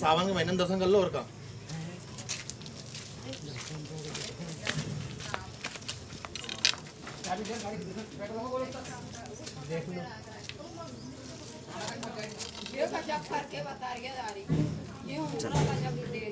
सावन के महीने दर्शन कर लो और का ये कशा करके बता रही है ये भी दे